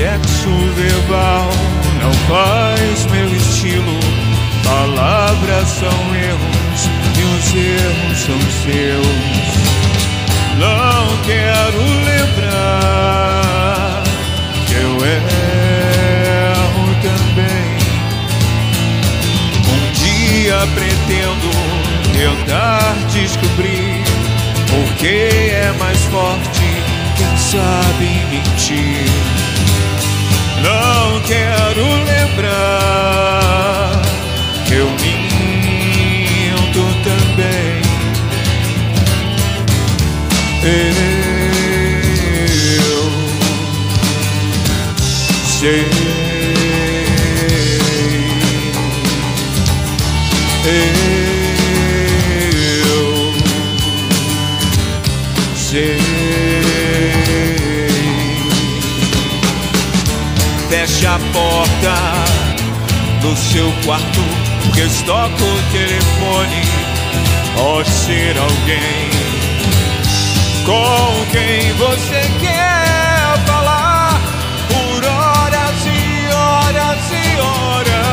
Sexo verbal não faz meu estilo. Palavras são erros e os erros são seus. Não quero lembrar que eu erro também. Um dia pretendo tentar descobrir porque é mais forte quem sabe mentir. Eu sei. Eu sei. Feche a porta do seu quarto, que toca o telefone. Pode ser alguém com quem você quer falar por horas e horas e horas.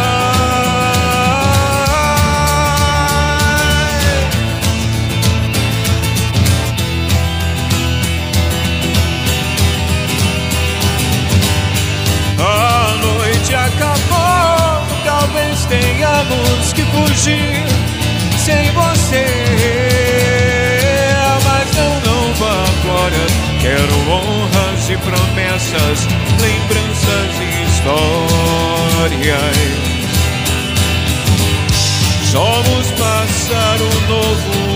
A noite acabou, talvez tenhamos que fugir sem você. Quero honras e promessas, lembranças e histórias. Somos pássaro novo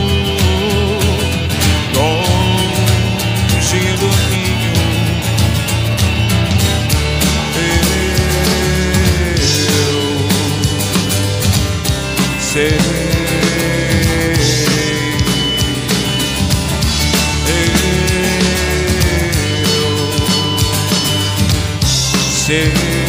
too.